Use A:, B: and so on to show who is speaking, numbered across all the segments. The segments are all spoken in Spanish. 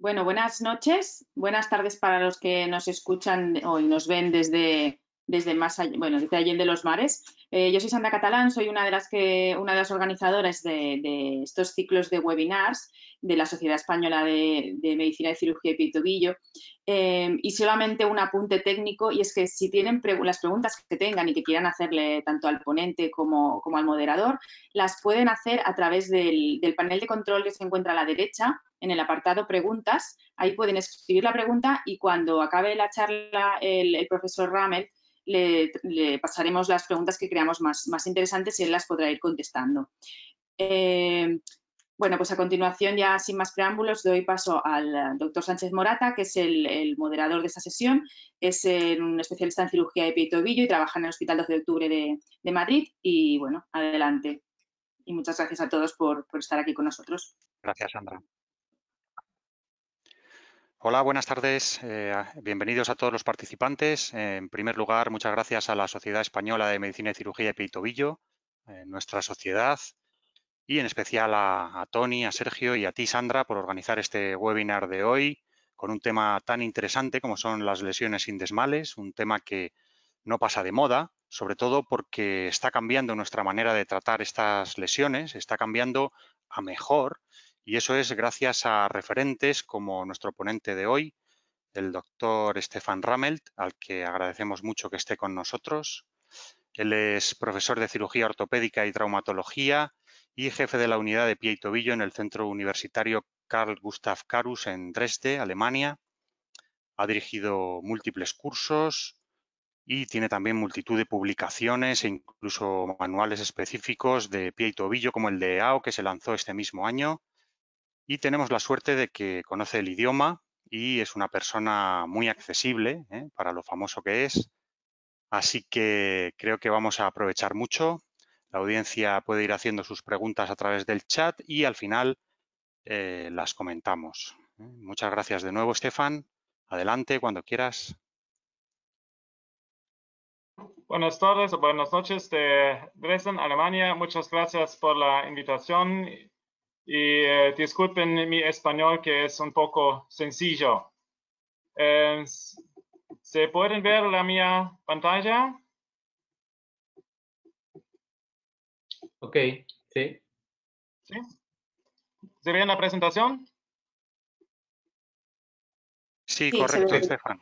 A: Bueno, buenas noches, buenas tardes para los que nos escuchan o nos ven desde, desde más allá, bueno, desde Allende los Mares. Eh, yo soy Sandra Catalán, soy una de las que, una de las organizadoras de, estos ciclos de webinars de la Sociedad Española de, Medicina de Cirugía y Pie Tobillo. Eh, y solamente un apunte técnico, y es que si tienen las preguntas que tengan y que quieran hacerle tanto al ponente como, como al moderador, las pueden hacer a través del, panel de control que se encuentra a la derecha, en el apartado preguntas. Ahí pueden escribir la pregunta y cuando acabe la charla el, el profesor Ramel le, pasaremos las preguntas que creamos más, más, interesantes y él las podrá ir contestando. Eh, bueno, pues a continuación, ya sin más preámbulos, doy paso al doctor Sánchez Morata, que es el, moderador de esta sesión. Es un especialista en cirugía de pie y tobillo y trabaja en el Hospital 12 de Octubre de, Madrid. Y bueno, adelante. Y muchas gracias a todos por, por estar aquí con nosotros.
B: Gracias, Sandra. Hola, buenas tardes. Eh, bienvenidos a todos los participantes. en primer lugar, muchas gracias a la Sociedad Española de Medicina y Cirugía de Pie y Tobillo, eh, nuestra sociedad, y en especial a, Tony, a Sergio y a ti, Sandra, por organizar este webinar de hoy con un tema tan interesante como son las lesiones indesmales, un tema que no pasa de moda, sobre todo porque está cambiando nuestra manera de tratar estas lesiones, está cambiando a mejor y eso es gracias a referentes como nuestro ponente de hoy, el doctor Stefan Ramelt, al que agradecemos mucho que esté con nosotros. Él es profesor de cirugía ortopédica y traumatología y jefe de la unidad de pie y tobillo en el Centro Universitario Carl Gustav Karus en Dresde, Alemania. Ha dirigido múltiples cursos y tiene también multitud de publicaciones e incluso manuales específicos de pie y tobillo como el de AO que se lanzó este mismo año y tenemos la suerte de que conoce el idioma y es una persona muy accesible ¿eh? para lo famoso que es. Así que creo que vamos a aprovechar mucho. La audiencia puede ir haciendo sus preguntas a través del chat y al final eh, las comentamos. ¿eh? Muchas gracias de nuevo, Estefan. Adelante, cuando quieras.
C: Buenas tardes o buenas noches de Dresden, Alemania. Muchas gracias por la invitación y eh, disculpen mi español que es un poco sencillo. Eh, ¿Se pueden ver la mía pantalla?
D: Ok, sí.
C: ¿Sí? ¿Se ve en la presentación?
B: Sí, correcto, Estefan.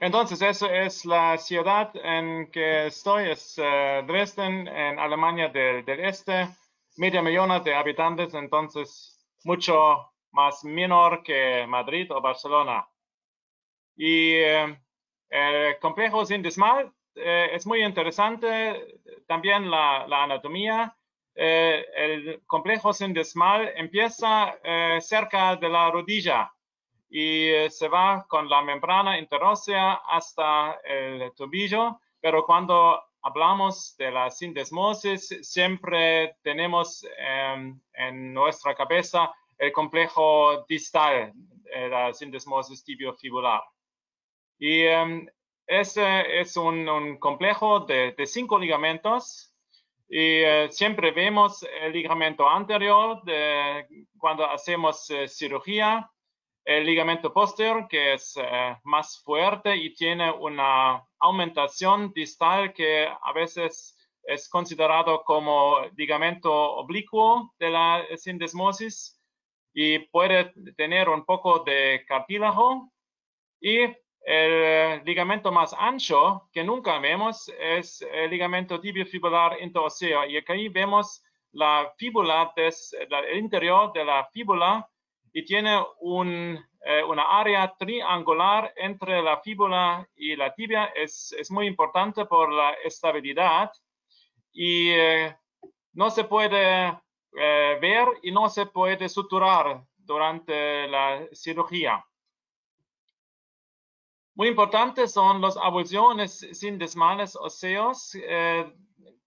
C: Entonces, eso es la ciudad en que estoy, es eh, Dresden, en Alemania del Este media millón de habitantes, entonces mucho más menor que Madrid o Barcelona. Y eh, el complejo sindesmal eh, es muy interesante, también la, anatomía. Eh, el complejo sindesmal empieza cerca de la rodilla y se va con la membrana interósea hasta el tobillo, pero cuando hablamos de la sindesmosis, siempre tenemos em, en nuestra cabeza el complejo distal de la sindesmosis tibiofibular. Y um, ese es un, complejo de, cinco ligamentos y eh, siempre vemos el ligamento anterior cuando hacemos eh, cirugía el ligamento posterior, que es eh, más fuerte y tiene una aumentación distal que a veces es considerado como ligamento oblicuo de la sindesmosis y puede tener un poco de cartílago. Y el ligamento más ancho que nunca vemos es el ligamento tibiofibular interosseo. Y aquí vemos la fíbula, el interior de la fíbula y tiene un, eh, una área triangular entre la fíbula y la tibia. Es, es muy importante por la estabilidad y eh, no se puede eh, ver y no se puede suturar durante la cirugía. Muy importantes son las abulsiones sin desmales óseos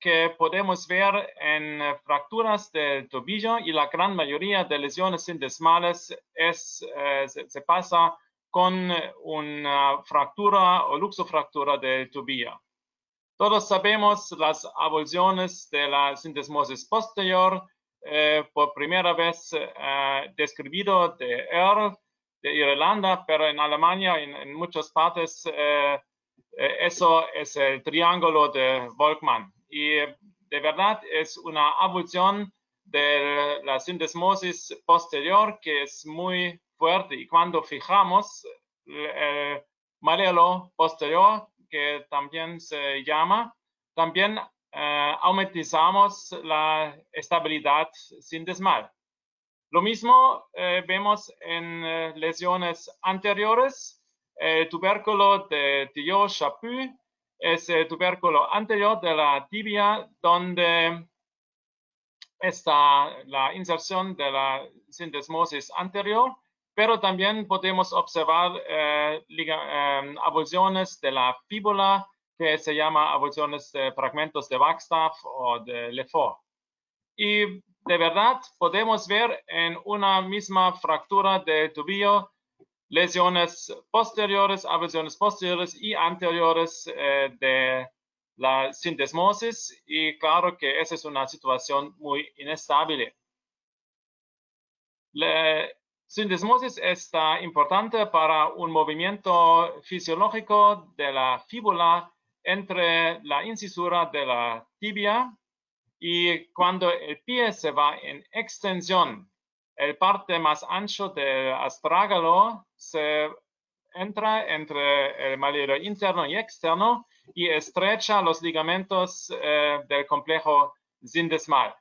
C: que podemos ver en eh, fracturas del tobillo y la gran mayoría de lesiones sindesmales es, eh, se, pasa con una fractura o luxofractura del tobillo. Todos sabemos las avulsiones de la sindesmosis posterior, eh, por primera vez describido de de Irlanda, pero en Alemania, en, en muchas partes, eh, eh, eso es el triángulo de Volkmann. Y de verdad es una abulsión de la sindesmosis posterior que es muy fuerte. Y cuando fijamos el malelo posterior, que también se llama, también eh, aumentizamos la estabilidad sindesmal. Lo mismo eh, vemos en eh, lesiones anteriores. El tubérculo de Tillot-Chapuis es el tubérculo anterior de la tibia donde está la inserción de la sindesmosis anterior, pero también podemos observar eh, eh, avulsiones de la fíbula que se llama avulsiones de fragmentos de Wagstaff o de Lefort. Y de verdad podemos ver en una misma fractura del tubillo lesiones posteriores, avulsiones posteriores y anteriores eh, de la sindesmosis y claro que esa es una situación muy inestable. La sindesmosis está importante para un movimiento fisiológico de la fíbula entre la incisura de la tibia y cuando el pie se va en extensión, el parte más ancho del astrágalo se entra entre el malero interno y externo y estrecha los ligamentos eh, del complejo sindesmal.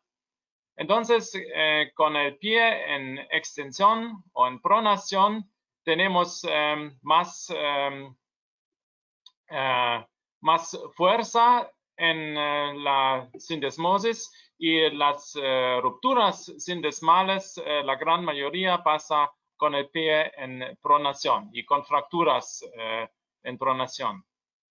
C: Entonces, eh, con el pie en extensión o en pronación, tenemos em, más, em, eh, más fuerza en la sindesmosis y las rupturas sindesmales, la gran mayoría pasa con el pie en pronación y con fracturas en pronación.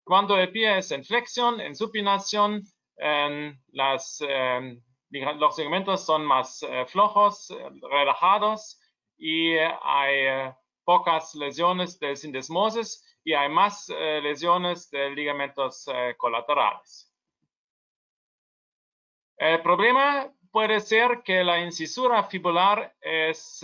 C: Cuando el pie es en flexión, en supinación, em, los segmentos son más eh, flojos, relajados y hay eh, pocas lesiones de sindesmosis y hay más eh, lesiones de ligamentos colaterales. El problema puede ser que la incisura fibular es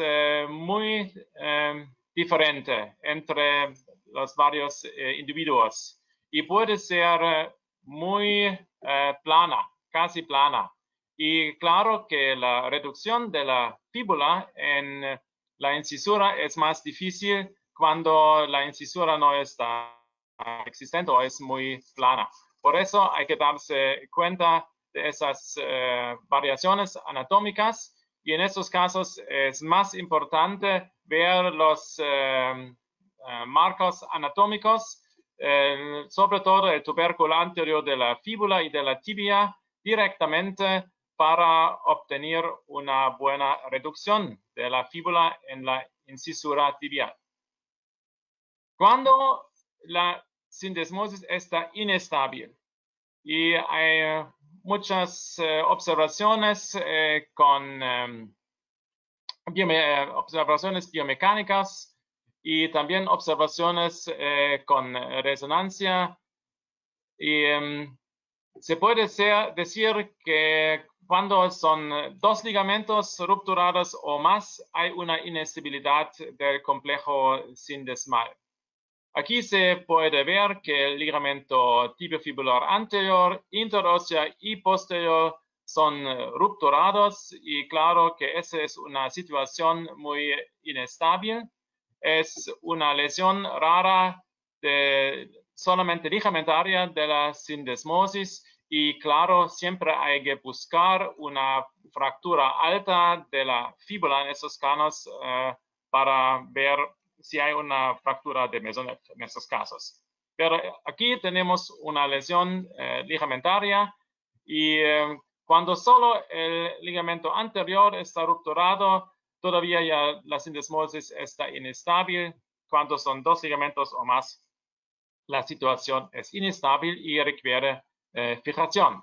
C: muy em, diferente entre los varios individuos y puede ser eh, muy eh, plana, casi plana. Y claro que la reducción de la fíbula en la incisura es más difícil cuando la incisura no está existente o es muy plana. Por eso hay que darse cuenta de esas eh, variaciones anatómicas y en estos casos es más importante ver los marcos anatómicos sobre todo el tubérculo anterior de la fíbula y de la tibia directamente para obtener una buena reducción de la fíbula en la incisura tibial. Cuando la sindesmosis está inestable y hay muchas eh, observaciones eh, con em, observaciones biomecánicas y también observaciones eh, con resonancia. Y em, se puede decir que cuando son dos ligamentos rupturados o más, hay una inestabilidad del complejo sindesmal. Aquí se puede ver que el ligamento tibiofibular anterior, interósea y posterior son rupturados y claro que esa es una situación muy inestable. Es una lesión rara solamente ligamentaria de la sindesmosis y claro, siempre hay que buscar una fractura alta de la fíbula en esos casos eh, para ver si hay una fractura de mesonet en esos casos. Pero aquí tenemos una lesión eh, ligamentaria y eh, cuando solo el ligamento anterior está rupturado, Todavía ya la sindesmosis está inestable. Cuando son dos ligamentos o más, la situación es inestable y requiere eh, fijación.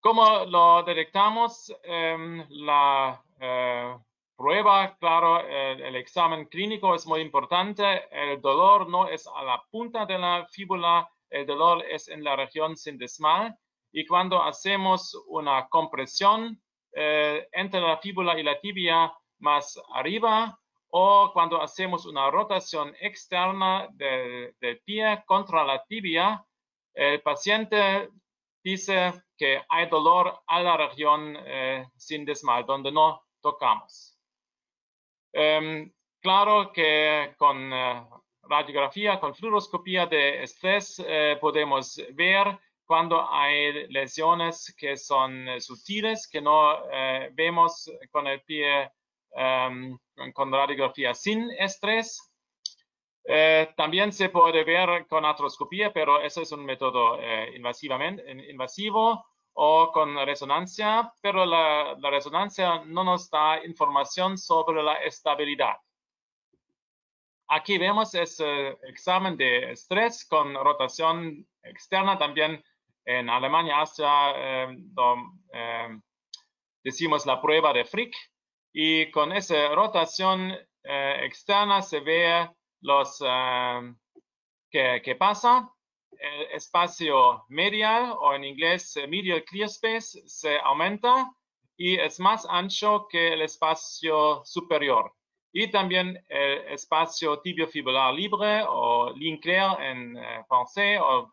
C: ¿Cómo lo detectamos? Em, la eh, prueba, claro, el, examen clínico es muy importante. El dolor no es a la punta de la fíbula, el dolor es en la región sindesmal. Y cuando hacemos una compresión eh, entre la fíbula y la tibia más arriba o cuando hacemos una rotación externa del, pie contra la tibia, el paciente dice que hay dolor a la región eh, sindesmal, donde no tocamos. Em, claro que con eh, radiografía, con fluoroscopía de estrés, eh, podemos ver cuando hay lesiones que son sutiles, que no vemos con el pie Em, con radiografía sin estrés. Eh, también se puede ver con artroscopía, pero ese es un método eh, invasivamente, invasivo o con resonancia, pero la, resonancia no nos da información sobre la estabilidad. Aquí vemos ese examen de estrés con rotación externa. También en Alemania, Asia, em, em, decimos la prueba de Frick y con esa rotación eh, externa se ve los eh, que, pasa. El espacio medial o en inglés eh, medial clear space se aumenta y es más ancho que el espacio superior. Y también el espacio tibiofibular libre o ligne claire en francés o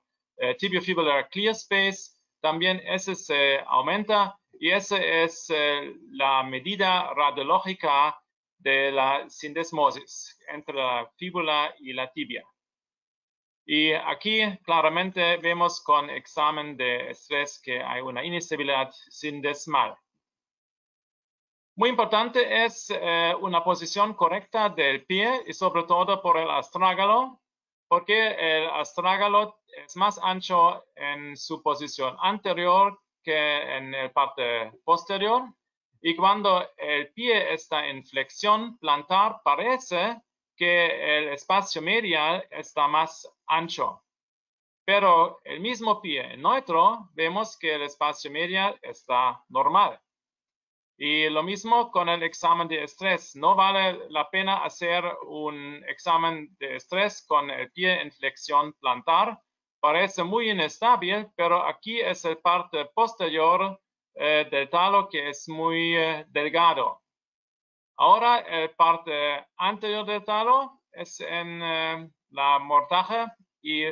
C: tibiofibular clear space, también ese se aumenta y esa es eh, la medida radiológica de la sindesmosis entre la fíbula y la tibia. Y aquí claramente vemos con examen de estrés que hay una inestabilidad sindesmal. Muy importante es eh, una posición correcta del pie y sobre todo por el astrágalo, porque el astrágalo es más ancho en su posición anterior en la parte posterior. Y cuando el pie está en flexión plantar, parece que el espacio medial está más ancho. Pero el mismo pie neutro, vemos que el espacio medial está normal. Y lo mismo con el examen de estrés. No vale la pena hacer un examen de estrés con el pie en flexión plantar parece muy inestable, pero aquí es el parte posterior eh, del talo que es muy eh, delgado. Ahora el parte anterior del talo es en eh, la mortaja y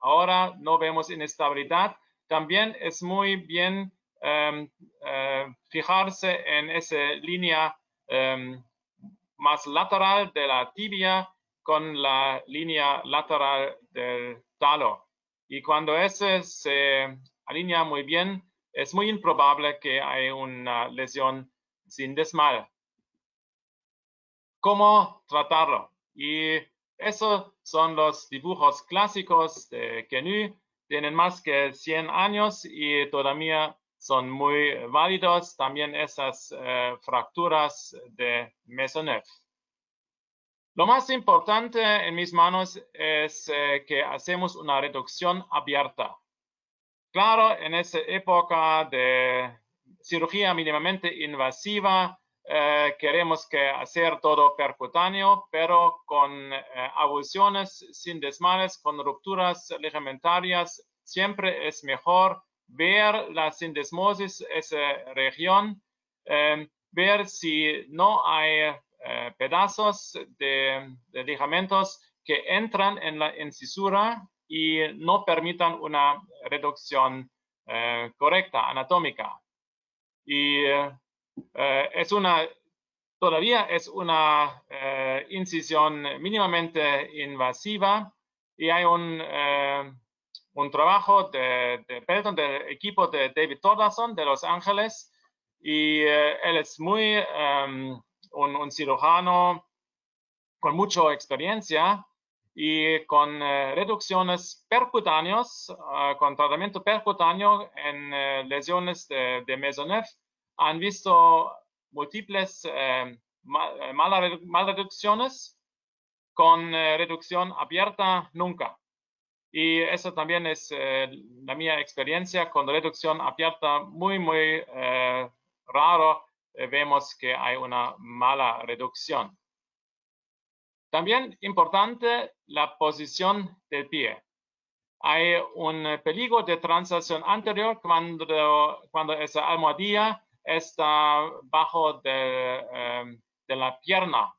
C: ahora no vemos inestabilidad. También es muy bien em, fijarse en esa línea em, más lateral de la tibia con la línea lateral del talo. Y cuando ese se alinea muy bien, es muy improbable que haya una lesión sin desmal. ¿Cómo tratarlo? Y esos son los dibujos clásicos de Quenu. Tienen más que 100 años y todavía son muy válidos. También esas eh, fracturas de Maisonneuve. Lo más importante en mis manos es eh, que hacemos una reducción abierta. Claro, en esa época de cirugía mínimamente invasiva, eh, queremos que hacer todo percutáneo, pero con eh, abulsiones sin desmales, con rupturas ligamentarias, siempre es mejor ver la sindesmosis, esa región, ver si no hay eh, pedazos de, ligamentos que entran en la incisura y no permitan una reducción eh, correcta, anatómica. Y eh, es una, todavía es una incisión mínimamente invasiva y hay un, un trabajo de, de Pelton, del equipo de David Tordason de Los Ángeles, y él es muy em, un, cirujano con mucha experiencia y con eh, reducciones percutáneas, con tratamiento percutáneo en eh, lesiones de, de han visto múltiples eh, mal, reducciones con reducción abierta nunca. Y eso también es la mía experiencia con reducción abierta muy, muy raro eh, vemos que hay una mala reducción. También importante la posición del pie. Hay un peligro de transacción anterior cuando, cuando esa almohadilla está bajo de, em, de la pierna.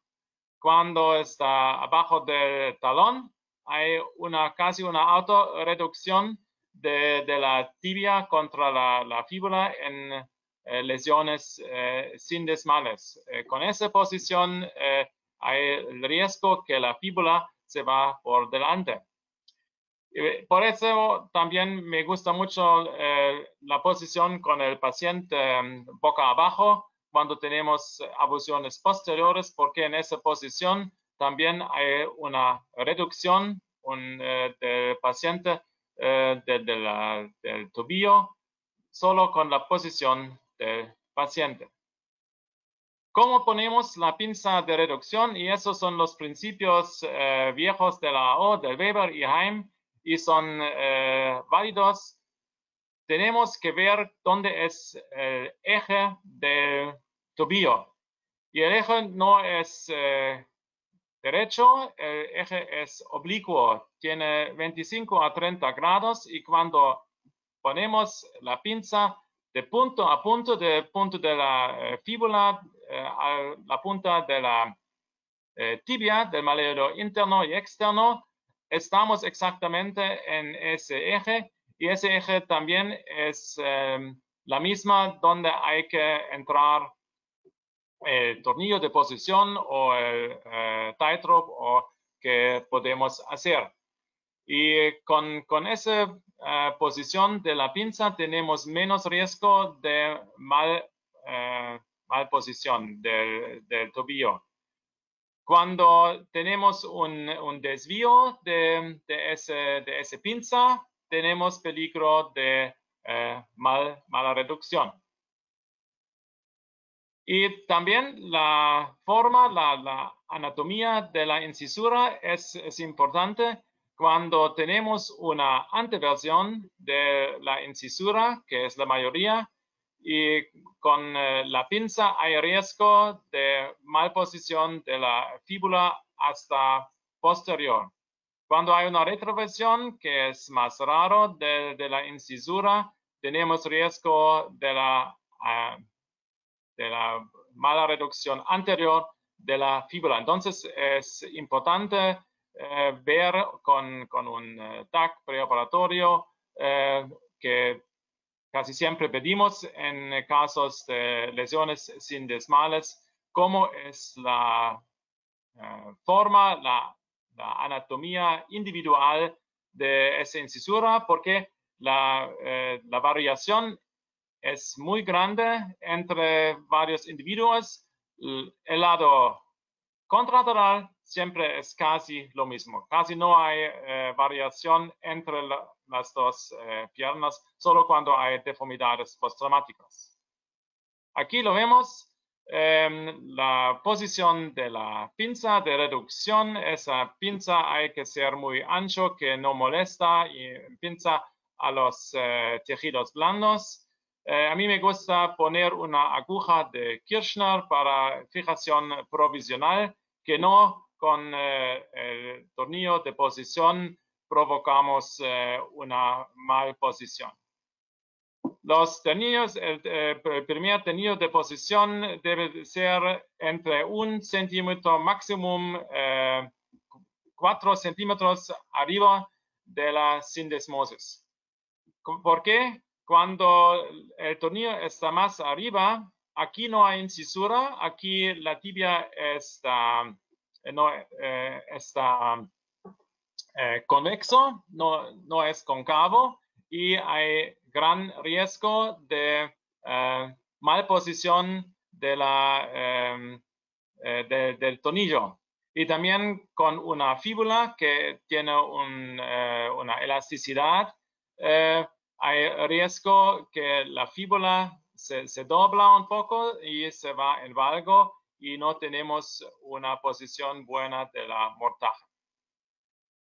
C: cuando está abajo del talón, hay una casi una autorreducción de, de la tibia contra la, la fíbula en eh, lesiones eh, sin desmales. Eh, con esa posición hay el riesgo que la fíbula se va por delante. Por eso también me gusta mucho la posición con el paciente boca abajo cuando tenemos abusiones posteriores, porque en esa posición también hay una reducción del paciente del tobillo solo con la posición del paciente. ¿Cómo ponemos la pinza de reducción? Y esos son los principios eh, viejos de la O, del Weber y Heim, y son eh, válidos. Tenemos que ver dónde es el eje del tobillo. Y el eje no es eh, derecho, el eje es oblicuo, tiene 25 a 30 grados y cuando ponemos la pinza de punto a punto, de punto de la eh, fíbula eh, a la punta de la eh, tibia, del maleo interno y externo, estamos exactamente en ese eje y ese eje también es em, la misma donde hay que entrar el tornillo de posición o el tightrope o que podemos hacer. Y con, con esa eh, posición de la pinza tenemos menos riesgo de mal, eh, mal posición del, del, tobillo. Cuando tenemos un, desvío de, de, ese, pinza, tenemos peligro de eh, mal, mala reducción. Y también la forma, la, anatomía de la incisura es importante cuando tenemos una anteversión de la incisura, que es la mayoría, y con eh, la pinza hay riesgo de malposición de la fíbula hasta posterior. Cuando hay una retroversión, que es más raro de, la incisura, tenemos riesgo de la, ah, de la mala reducción anterior de la fíbula. Entonces es importante eh, ver con, con un eh, TAC preoperatorio que casi siempre pedimos en casos de lesiones sin desmales, cómo es la forma, la, anatomía individual de esa incisura, porque la, la variación es muy grande entre varios individuos. El lado contralateral siempre es casi lo mismo. Casi no hay eh, variación entre las dos eh, piernas, solo cuando hay deformidades postraumáticas. Aquí lo vemos, em, la posición de la pinza de reducción. Esa pinza hay que ser muy ancho, que no molesta y pinza a los eh, tejidos blandos. a mí me gusta poner una aguja de Kirchner para fijación provisional que no con eh, el tornillo de posición provocamos eh, una mal posición. Los tornillos, el, eh, el, primer tornillo de posición debe ser entre un centímetro máximo cuatro centímetros arriba de la sindesmosis. ¿Por qué? Cuando el tornillo está más arriba, aquí no hay incisura, aquí la tibia está eh, no eh, está eh, convexo, no, no es concavo y hay gran riesgo de mal posición de la, em, del tornillo. Y también con una fíbula que tiene una elasticidad, hay riesgo que la fíbula se, se, dobla un poco y se va en valgo y no tenemos una posición buena de la mortaja.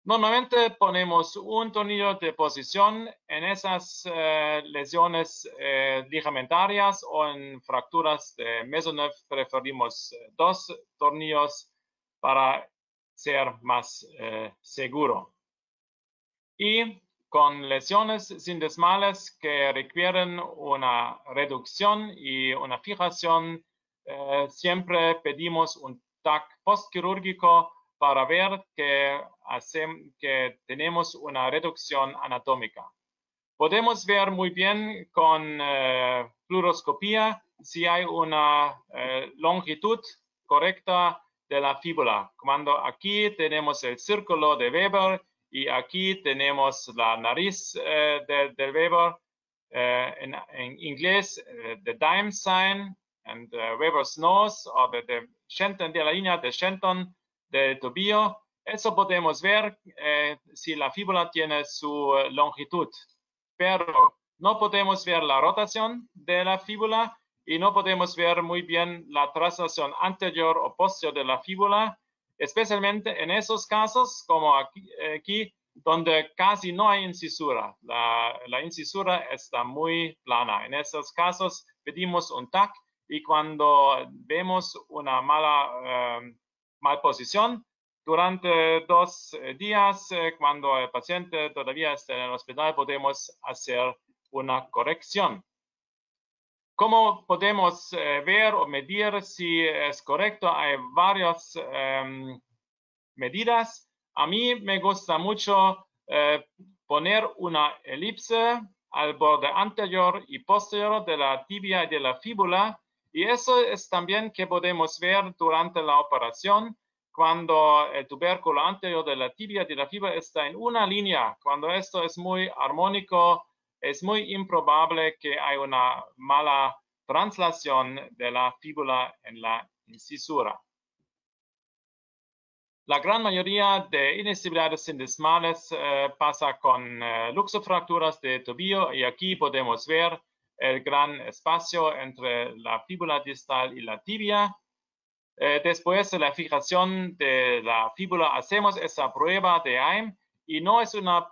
C: Normalmente ponemos un tornillo de posición en esas eh, lesiones eh, ligamentarias o en fracturas de Maisonneuve preferimos eh, dos tornillos para ser más seguro. Y con lesiones sin desmales que requieren una reducción y una fijación eh, siempre pedimos un TAC postquirúrgico para ver que, que tenemos una reducción anatómica. Podemos ver muy bien con eh, fluoroscopía si hay una eh, longitud correcta de la fíbula. Cuando aquí tenemos el círculo de Weber y aquí tenemos la nariz eh, del Weber, en, en, inglés, the dime sign and Weber's nose, o de, de, de la línea de Shenton del tobillo. Eso podemos ver si la fíbula tiene su longitud pero no podemos ver la rotación de la fíbula y no podemos ver muy bien la traslación anterior o posterior de la fíbula, especialmente en esos casos como aquí, donde casi no hay incisura. La, incisura está muy plana. En esos casos pedimos un TAC y cuando vemos una mala eh, mal posición, durante dos eh, días, eh, cuando el paciente todavía está en el hospital, podemos hacer una corrección. ¿Cómo podemos eh, ver o medir si es correcto? Hay varias em, medidas. A mí me gusta mucho poner una elipse al borde anterior y posterior de la tibia y de la fíbula. Y eso es también que podemos ver durante la operación cuando el tubérculo anterior de la tibia de la fibra está en una línea, cuando esto es muy armónico, es muy improbable que haya una mala translación de la fíbula en la incisura. La gran mayoría de inestabilidades sindesmales eh, pasa con eh, luxofracturas de tobillo y aquí podemos ver el gran espacio entre la fíbula distal y la tibia. Eh, después de la fijación de la fíbula, hacemos esa prueba de AIM y no es una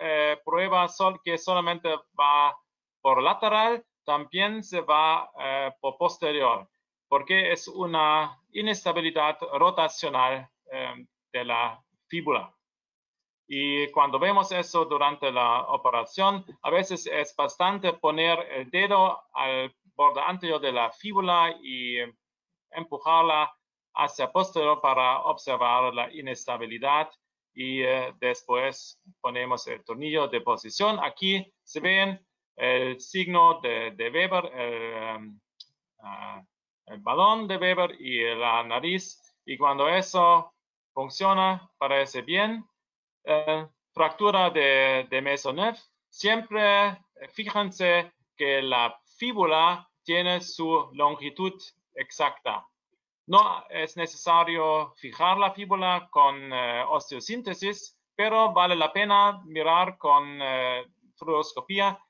C: eh, prueba que solamente va por lateral, también se va eh, por posterior, porque es una inestabilidad rotacional de la fíbula. Y cuando vemos eso durante la operación, a veces es bastante poner el dedo al borde anterior de la fíbula y empujarla hacia posterior para observar la inestabilidad y eh, después ponemos el tornillo de posición. Aquí se ven el signo de, Weber, em, ah, el, balón de Weber y la nariz. Y cuando eso funciona, parece bien. Eh, fractura de, de siempre fíjense que la fíbula tiene su longitud exacta. No es necesario fijar la fíbula con eh, osteosíntesis, pero vale la pena mirar con eh,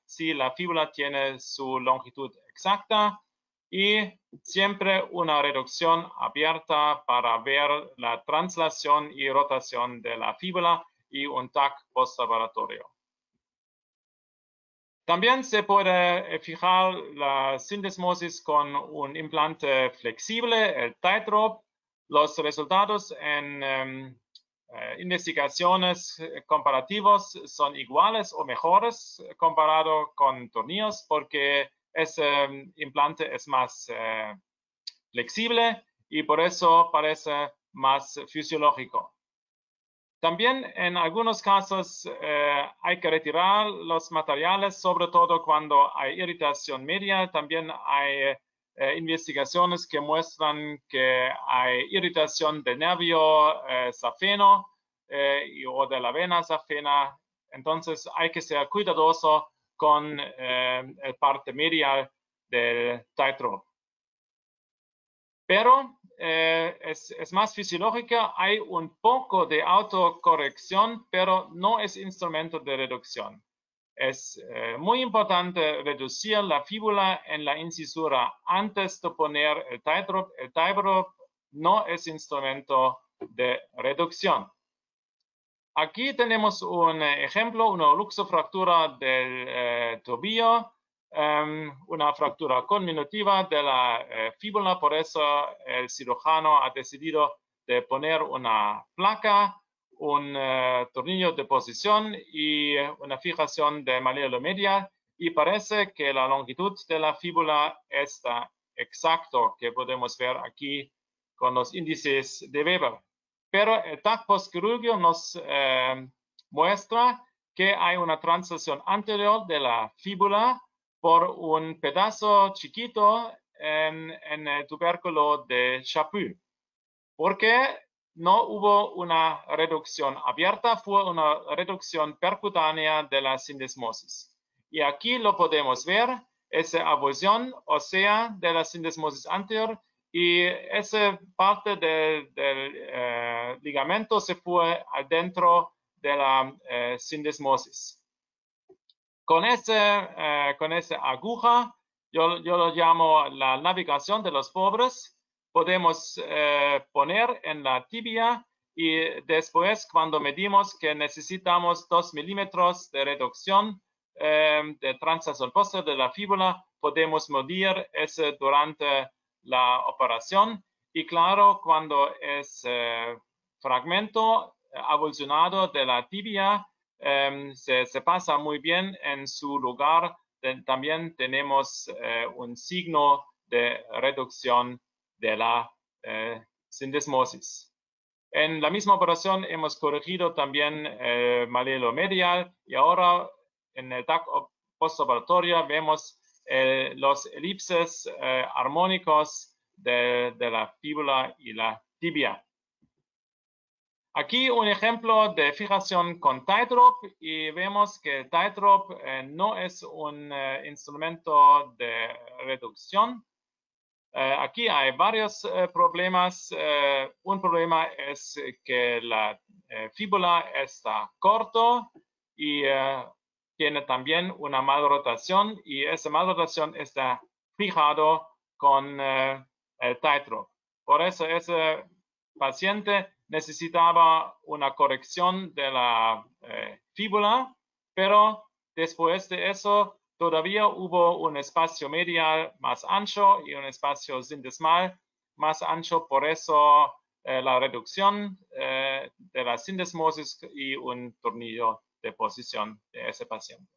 C: si la fíbula tiene su longitud exacta y siempre una reducción abierta para ver la translación y rotación de la fíbula y un TAC postoperatorio. También se puede eh, fijar la sindesmosis con un implante flexible, el Tightrope. Los resultados en em, eh, investigaciones eh, comparativos son iguales o mejores comparado con tornillos porque ese em, implante es más flexible y por eso parece más fisiológico. También en algunos casos eh, hay que retirar los materiales, sobre todo cuando hay irritación media. También hay eh, investigaciones que muestran que hay irritación del nervio eh, safeno o de la vena safena. Entonces hay que ser cuidadoso con el parte medial del tightrope. Pero eh, es, más fisiológica, hay un poco de autocorrección, pero no es instrumento de reducción. Es eh, muy importante reducir la fíbula en la incisura antes de poner el tightrope. El tightrope no es instrumento de reducción. Aquí tenemos un ejemplo, una luxofractura del eh, tobillo una fractura conminutiva de la eh, fíbula, por eso el cirujano ha decidido de poner una placa, un eh, tornillo de posición y una fijación de malleolo media y parece que la longitud de la fíbula está exacto, que podemos ver aquí con los índices de Weber. Pero el TAC postquirúrgico nos eh, muestra que hay una translación anterior de la fíbula por un pedazo chiquito en, en el tubérculo de Chapuis. Porque no hubo una reducción abierta, fue una reducción percutánea de la sindesmosis. Y aquí lo podemos ver, esa abusión sea, de la sindesmosis anterior y esa parte del, eh, ligamento se fue adentro de la eh, sindesmosis. Con, ese, eh, con esa aguja, yo, yo, lo llamo la navegación de los pobres, podemos poner en la tibia y después cuando medimos que necesitamos 2 milímetros de reducción de translación posterior de la fíbula, podemos medir ese durante la operación. Y claro, cuando es eh, fragmento avulsionado de la tibia, em, se, pasa muy bien en su lugar. también tenemos eh, un signo de reducción de la eh, sindesmosis. En la misma operación hemos corregido también el malelo medial y ahora en el TAC postoperatorio vemos eh, los elipses eh, armónicos de, la fíbula y la tibia. Aquí un ejemplo de fijación con tightrope y vemos que tightrope eh, no es un instrumento de reducción. aquí hay varios problemas. un problema es que la fíbula está corto y tiene también una rotación y esa rotación está fijado con eh, el tightrope. Por eso ese paciente necesitaba una corrección de la eh, fíbula, pero después de eso todavía hubo un espacio medial más ancho y un espacio sindesmal más ancho, por eso eh, la reducción de la sindesmosis y un tornillo de posición de ese paciente.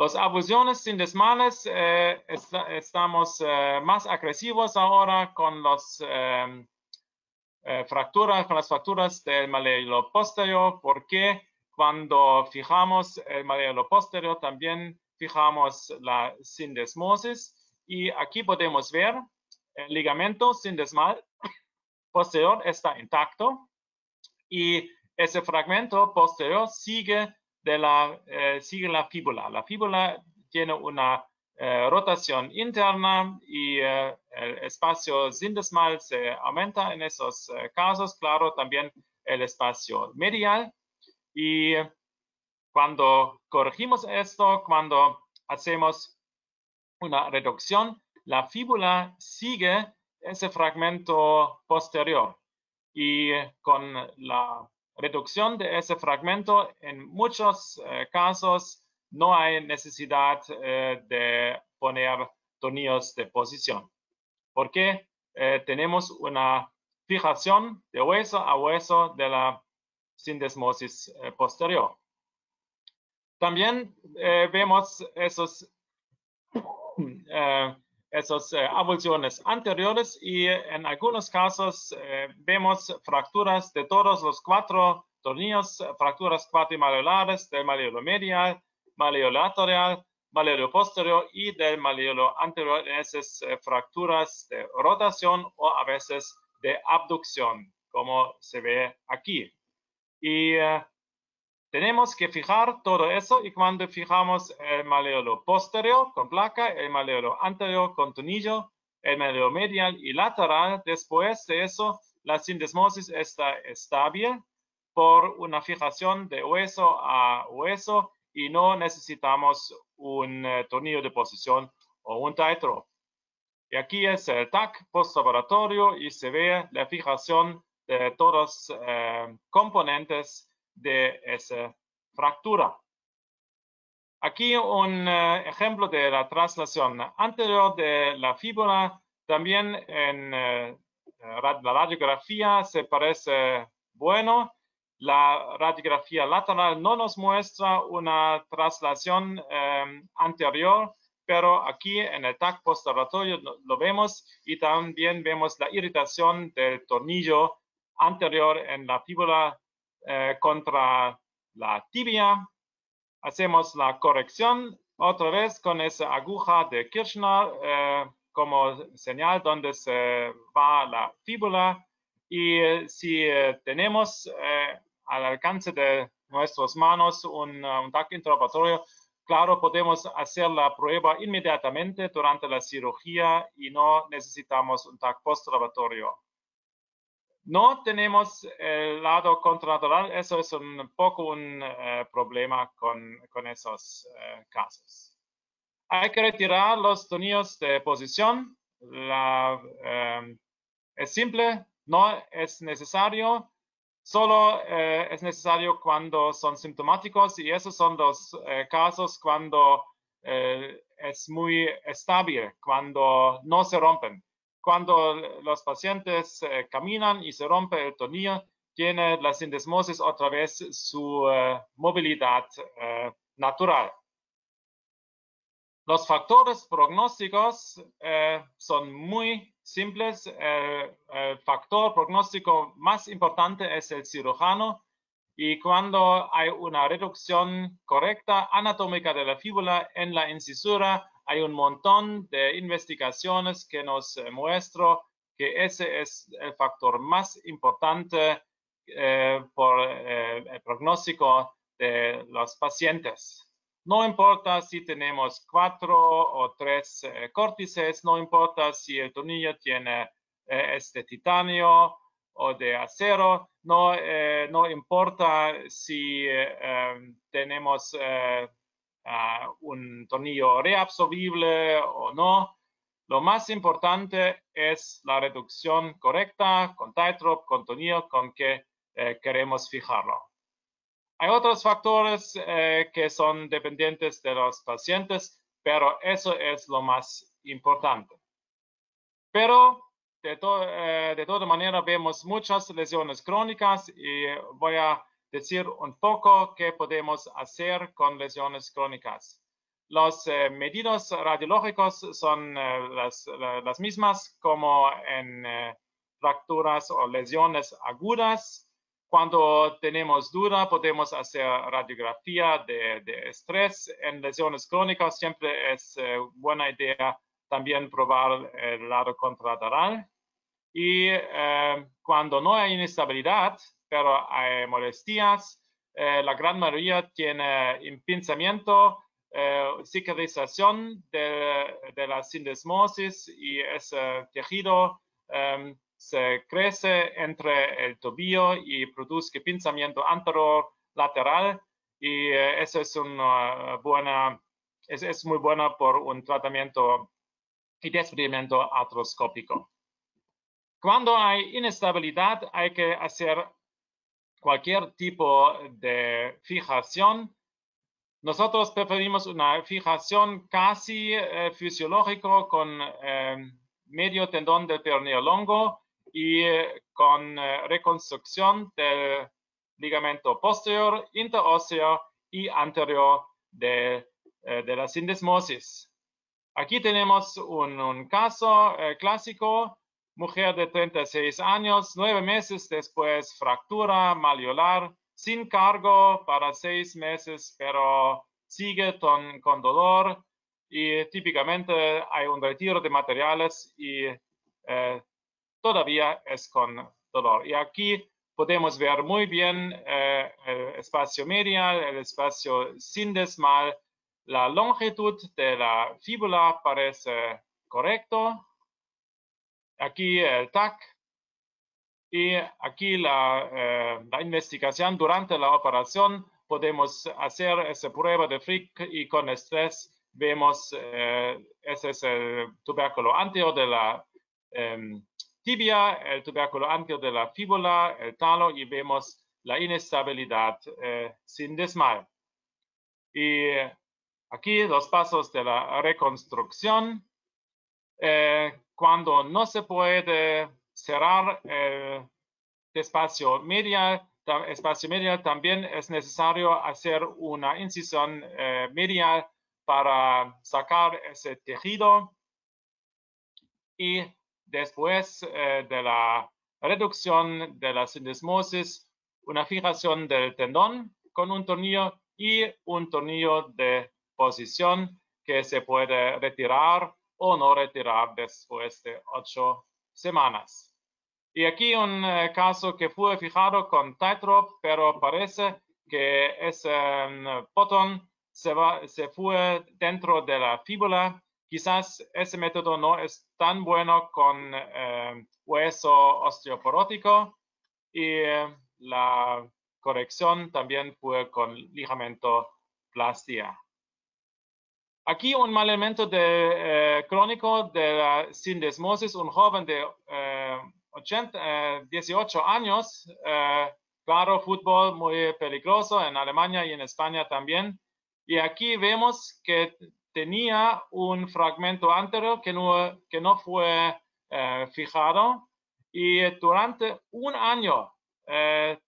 C: Los abusiones sindesmales eh, estamos eh, más agresivos ahora con los eh, fracturas, con las fracturas del malleolo posterior, porque cuando fijamos el malleolo posterior también fijamos la sindesmosis y aquí podemos ver el ligamento sindesmal posterior está intacto y ese fragmento posterior sigue, de la, eh, sigue la fíbula. La fíbula tiene una rotación interna y eh, el espacio sindesmal se aumenta en esos casos. Claro, también el espacio medial. Y cuando corregimos esto, cuando hacemos una reducción, la fíbula sigue ese fragmento posterior. Y con la reducción de ese fragmento, en muchos eh, casos no hay necesidad eh, de poner tornillos de posición, porque eh, tenemos una fijación de hueso a hueso de la sindesmosis posterior. También vemos esos eh, avulsiones anteriores y eh, en algunos casos eh, vemos fracturas de todos los cuatro tornillos, fracturas cuatrimalleolares del malleolo medial, malleolo lateral, malleolo posterior y del malleolo anterior en esas fracturas de rotación o a veces de abducción, como se ve aquí. Y tenemos que fijar todo eso y cuando fijamos el maleolo posterior con placa, el maleolo anterior con tornillo, el maleolo medial y lateral, después de eso la sindesmosis está estable por una fijación de hueso a hueso y no necesitamos un eh, tornillo de posición o un tightrope. Y aquí es el TAC postoperatorio y se ve la fijación de todos los eh, componentes de esa fractura. Aquí un eh, ejemplo de la traslación anterior de la fíbula. También en eh, la radiografía se parece bueno. La radiografía lateral no nos muestra una traslación em, anterior, pero aquí en el TAC postoperatorio lo vemos y también vemos la irritación del tornillo anterior en la fíbula eh, contra la tibia. Hacemos la corrección otra vez con esa aguja de Kirchner eh, como señal donde se va la fíbula y eh, si tenemos al alcance de nuestras manos un, un TAC intraoperatorio, claro, podemos hacer la prueba inmediatamente durante la cirugía y no necesitamos un TAC postoperatorio. No tenemos el lado contralateral, eso es un poco un eh, problema con, con esos eh, casos. Hay que retirar los tornillos de posición. Eh, es simple, no es necesario, solo es necesario cuando son sintomáticos y esos son los casos cuando es muy estable, cuando no se rompen cuando los pacientes eh, caminan y se rompe el tornillo, tiene la sindesmosis otra vez su eh, movilidad eh, natural. Los factores prognósticos son muy simples. el factor prognóstico más importante es el cirujano y cuando hay una reducción correcta anatómica de la fíbula en la incisura, hay un montón de investigaciones que nos eh, muestran que ese es el factor más importante eh, por eh, el pronóstico de los pacientes. No importa si tenemos cuatro o tres córtices, no importa si el tornillo tiene este titanio o de acero, no, no importa si tenemos un tornillo reabsorbible o no. Lo más importante es la reducción correcta con tightrope, con tornillo con que eh, queremos fijarlo. Hay otros factores eh, que son dependientes de los pacientes, pero eso es lo más importante. Pero de, eh, de toda manera vemos muchas lesiones crónicas y voy a decir un poco qué podemos hacer con lesiones crónicas. Los eh, medidos radiológicos son eh, las, las, mismas como en eh, fracturas o lesiones agudas. Cuando tenemos duda, podemos hacer radiografía de, de estrés. En lesiones crónicas siempre es buena idea también probar el lado contralateral. Y cuando no hay inestabilidad, pero hay molestias. Eh, la gran mayoría tiene impinzamiento, eh, cicatrización de, de, la sindesmosis y ese tejido em, se crece entre el tobillo y produce pinzamiento anterolateral y eh, eso es una buena, muy bueno por un tratamiento y desprendimiento artroscópico. Cuando hay inestabilidad hay que hacer cualquier tipo de fijación. Nosotros preferimos una fijación casi eh, fisiológica con eh, medio tendón del peroneo longo y eh, con reconstrucción del ligamento posterior, interóseo y anterior de, de la sindesmosis. Aquí tenemos un, caso clásico mujer de 36 años, nueve meses después fractura maliolar, sin cargo para seis meses, pero sigue con, con dolor y típicamente hay un retiro de materiales y eh, todavía es con dolor. Y aquí podemos ver muy bien eh, el espacio medial, el espacio sindesmal, la longitud de la fíbula parece correcto, aquí el TAC y aquí la, eh, la, investigación durante la operación. Podemos hacer esa prueba de Frick y con estrés vemos, eh, ese es el tubérculo anterior de la eh, tibia, el tubérculo anterior de la fíbula, el talo y vemos la inestabilidad eh, sin desmayo. Y aquí los pasos de la reconstrucción. Eh, cuando no se puede cerrar el espacio medial, espacio medial también es necesario hacer una incisión eh, medial para sacar ese tejido y después eh, de la reducción de la sindesmosis, una fijación del tendón con un tornillo y un tornillo de posición que se puede retirar o no retirar después de ocho semanas. Y aquí un eh, caso que fue fijado con tightrope, pero parece que ese um, botón se, va, se fue dentro de la fíbula. Quizás ese método no es tan bueno con eh, hueso osteoporótico y eh, la corrección también fue con ligamento plastia. Aquí un mal elemento de, eh, crónico de la sindesmosis, un joven de 80, 18 años, claro, fútbol muy peligroso en Alemania y en España también. Y aquí vemos que tenía un fragmento anterior que no, que no fue eh, fijado. Y durante un año eh,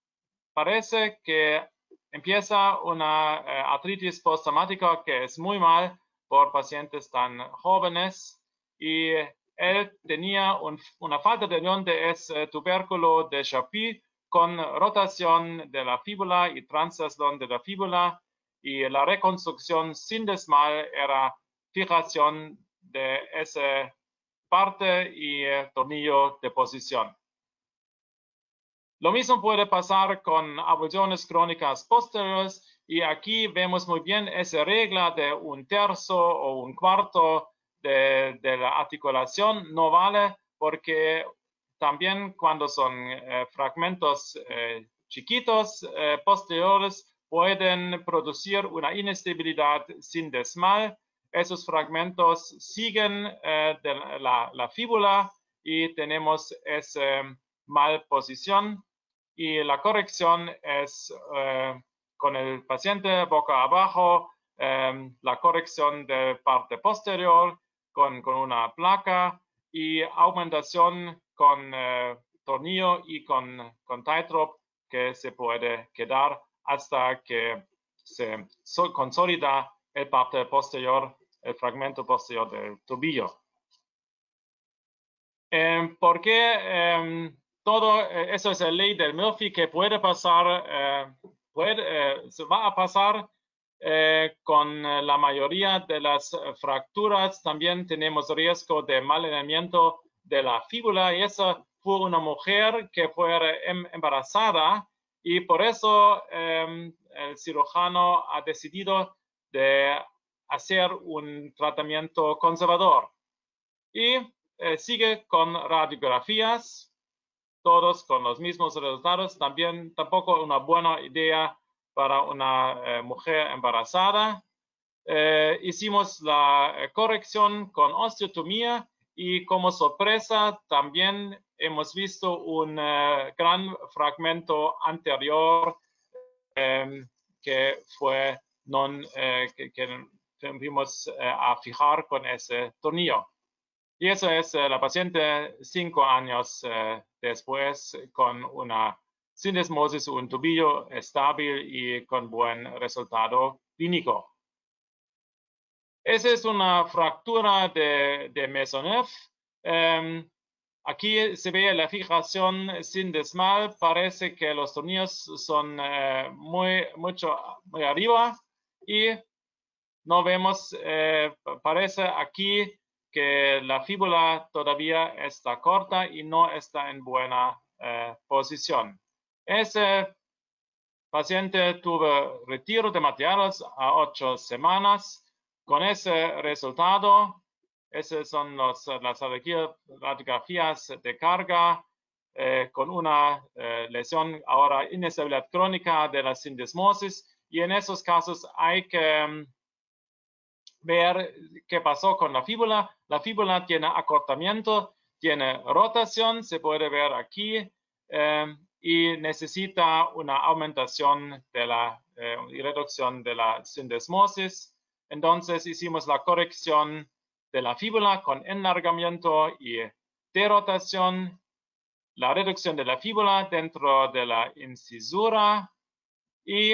C: parece que empieza una eh, artritis postraumática que es muy mal por pacientes tan jóvenes. Y él tenía una falta de unión de ese tubérculo de Chapuis con rotación de la fíbula y translación de la fíbula y la reconstrucción sin desmal era fijación de esa parte y tornillo de posición. Lo mismo puede pasar con abulsiones crónicas posteriores y aquí vemos muy bien esa regla de un tercio o un cuarto de, de la articulación no vale porque también cuando son eh, fragmentos eh, chiquitos eh, posteriores pueden producir una inestabilidad sin desmal. Esos fragmentos siguen de la, la, fíbula y tenemos esa mal posición y la corrección es con el paciente boca abajo, la corrección de parte posterior con, con una placa y aumentación con eh, tornillo y con, con tightrope que se puede quedar hasta que se consolida el parte posterior, el fragmento posterior del tobillo. Eh, ¿Por qué em, todo eh, eso es la ley del Murphy que puede pasar, eh, puede, se va a pasar con la mayoría de las fracturas? También tenemos riesgo de mal alineamiento de la fíbula y esa fue una mujer que fue em, embarazada y por eso em, el cirujano ha decidido de hacer un tratamiento conservador y eh, sigue con radiografías, todos con los mismos resultados, también tampoco una buena idea para una eh, mujer embarazada. Eh, hicimos la corrección con osteotomía y como sorpresa también hemos visto un eh, gran fragmento anterior em, que fue eh, que, que eh, a fijar con ese tornillo. Y eso es la paciente cinco años después con una sindesmosis, un tobillo estable y con buen resultado clínico. Esa es una fractura de, de. Em, aquí se ve la fijación sin desmal. Parece que los tornillos son eh, muy, mucho, muy arriba y no vemos, eh, parece aquí que la fíbula todavía está corta y no está en buena eh, posición. Ese paciente tuvo retiro de materiales a ocho semanas con ese resultado, esas son las radiografías de carga eh, con una eh, lesión ahora inestabilidad crónica de la sindesmosis y en esos casos hay que mm, ver qué pasó con la fíbula. La fíbula tiene acortamiento, tiene rotación, se puede ver aquí, eh, y necesita una aumentación de la y reducción de la sindesmosis. Entonces hicimos la corrección de la fíbula con enlargamiento y derotación, la reducción de la fíbula dentro de la incisura y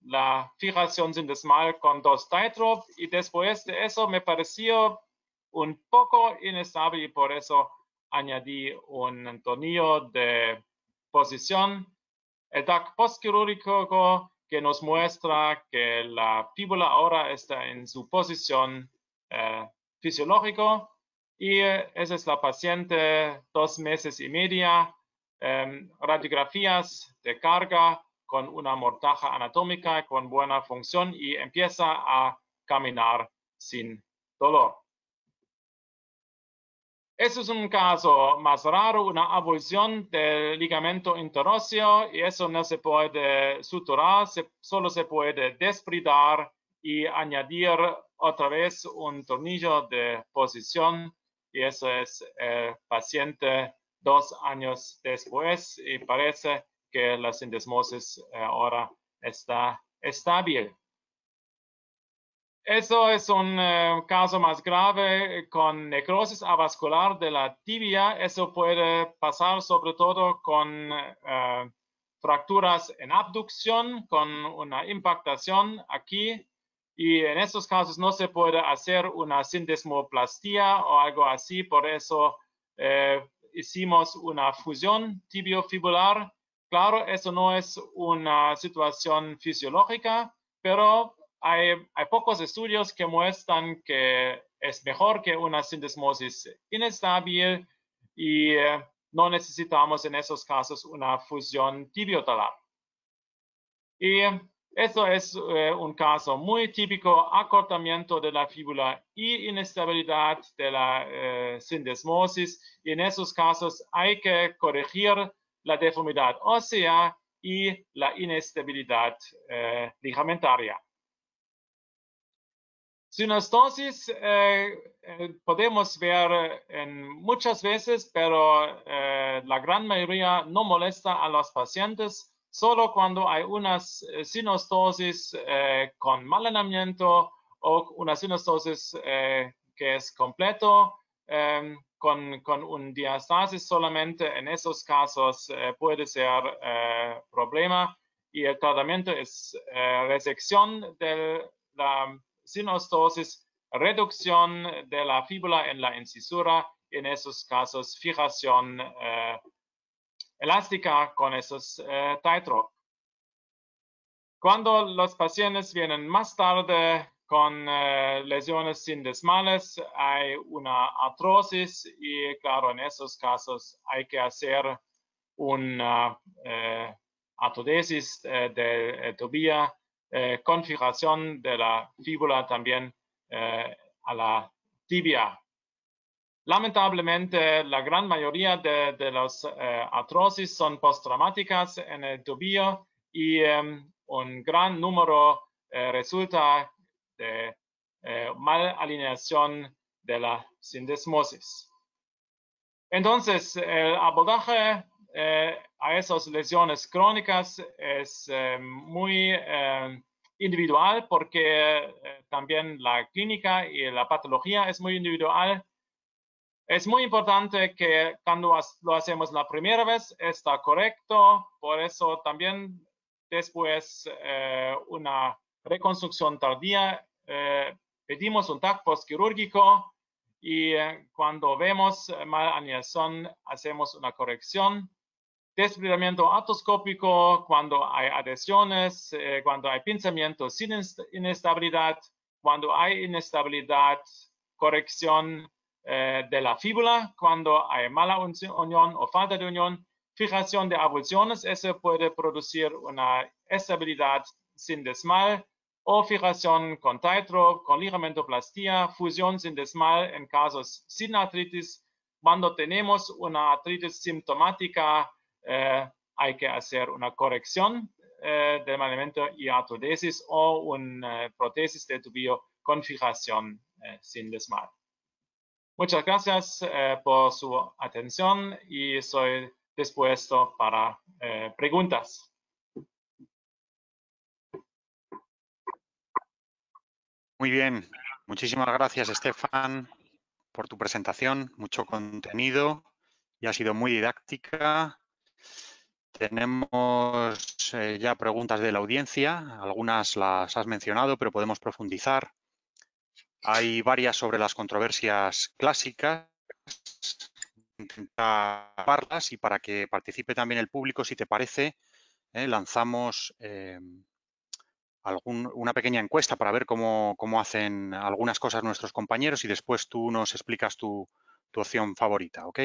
C: la fijación sindesmal con dos titrop y después de eso me pareció un poco inestable y por eso añadí un tornillo de posición. El DAC postquirúrgico que nos muestra que la fíbula ahora está en su posición eh, fisiológica y eh, esa es la paciente dos meses y media, em, radiografías de carga con una mortaja anatómica con buena función y empieza a caminar sin dolor. Eso es un caso más raro, una avulsión del ligamento interóseo y eso no se puede suturar, solo se puede despridar y añadir otra vez un tornillo de posición y eso es el paciente dos años después y parece que la sindesmosis ahora está estable. Eso es un eh, caso más grave con necrosis avascular de la tibia. Eso puede pasar sobre todo con eh, fracturas en abducción, con una impactación aquí. Y en estos casos no se puede hacer una sindesmoplastía o algo así. Por eso eh, hicimos una fusión tibiofibular. Claro, eso no es una situación fisiológica, pero hay, pocos estudios que muestran que es mejor que una sindesmosis inestable y eh, no necesitamos en esos casos una fusión tibiotalar. Y esto es eh, un caso muy típico, acortamiento de la fíbula y inestabilidad de la eh, sindesmosis. Y en esos casos hay que corregir la deformidad ósea y la inestabilidad ligamentaria. Sinostosis eh, eh, podemos ver en muchas veces, pero eh, la gran mayoría no molesta a los pacientes solo cuando hay una sinostosis con mal alineamiento o una sinostosis que es completo em, con, con, un diastasis solamente. En esos casos puede ser problema y el tratamiento es resección de la sinostosis, reducción de la fíbula en la incisura, en esos casos fijación eh, elástica con esos eh, Cuando los pacientes vienen más tarde con eh, lesiones sindesmales, hay una artrosis y claro, en esos casos hay que hacer una eh, atodesis de tobía eh, configuración de la fíbula también eh, a la tibia. Lamentablemente, la gran mayoría de, las eh, artrosis son postraumáticas en el tobillo y em, un gran número resulta de mal alineación de la sindesmosis. Entonces, el abordaje eh, a esas lesiones crónicas es eh, muy eh, individual porque también la clínica y la patología es muy individual. Es muy importante que cuando lo hacemos la primera vez está correcto, por eso también después una reconstrucción tardía pedimos un TAC postquirúrgico y cuando vemos mal hacemos una corrección Desprendimiento atoscópico cuando hay adhesiones, eh, cuando hay pinzamiento sin inestabilidad, cuando hay inestabilidad, corrección eh, de la fíbula, cuando hay mala unión o falta de unión, fijación de avulsiones, eso puede producir una estabilidad sin desmal o fijación con titro, con ligamentoplastia, fusión sin desmal en casos sin artritis, cuando tenemos una artritis sintomática eh, hay que hacer una corrección eh, del mantenimiento y artrodesis o una prótesis de tubillo con eh, sin desmal. Muchas gracias por su atención y estoy dispuesto para preguntas.
B: Muy bien, muchísimas gracias Estefan por tu presentación, mucho contenido y ha sido muy didáctica tenemos eh, ya preguntas de la audiencia, algunas las has mencionado, pero podemos profundizar. Hay varias sobre las controversias clásicas, intentar y para que participe también el público, si te parece, eh, lanzamos eh, una pequeña encuesta para ver cómo, hacen algunas cosas nuestros compañeros y después tú nos explicas tu, tu opción favorita, ¿ok?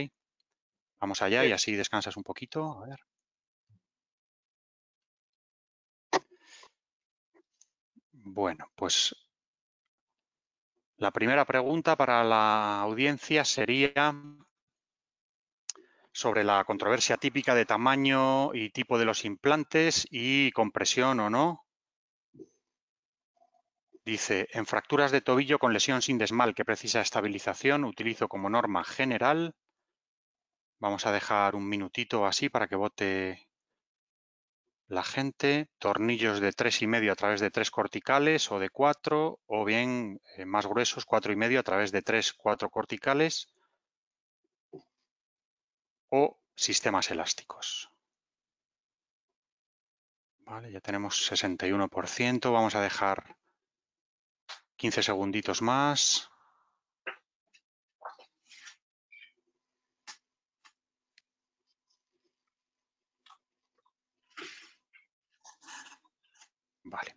B: Vamos allá y así descansas un poquito. A ver. Bueno, pues la primera pregunta para la audiencia sería sobre la controversia típica de tamaño y tipo de los implantes y compresión o no. Dice, en fracturas de tobillo con lesión sin desmal que precisa estabilización, utilizo como norma general. Vamos a dejar un minutito así para que vote la gente, tornillos de tres y medio a través de tres corticales o de cuatro, o bien eh, más gruesos, cuatro y medio a través de tres, cuatro corticales, o sistemas elásticos. Vale, ya tenemos 61%, vamos a dejar 15 segunditos más. Vale.